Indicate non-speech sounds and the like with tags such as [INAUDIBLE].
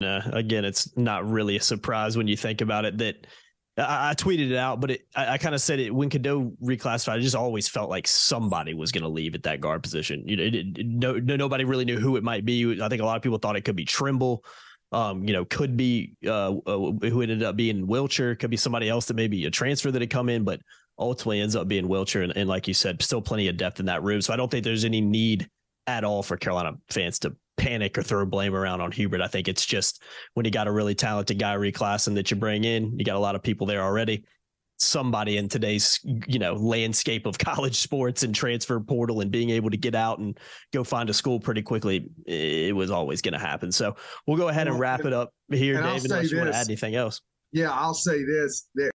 uh, again, it's not really a surprise when you think about it that I, I tweeted it out, but it, I, I kind of said it when Cadeau reclassified. I just always felt like somebody was going to leave at that guard position. You know, it, it, no, no, nobody really knew who it might be. I think a lot of people thought it could be Trimble. Um, you know, could be uh, uh, who ended up being Wilcher. Could be somebody else that maybe a transfer that had come in, but ultimately ends up being Wilcher. And, and like you said, still plenty of depth in that room. So I don't think there's any need at all for Carolina fans to panic or throw blame around on Hubert. I think it's just when you got a really talented guy reclassing that you bring in, you got a lot of people there already. Somebody in today's you know landscape of [LAUGHS] college sports and transfer portal and being able to get out and go find a school pretty quickly, it was always going to happen. So we'll go ahead and wrap it up here, David. Unless you want to add anything else? Yeah, I'll say this: that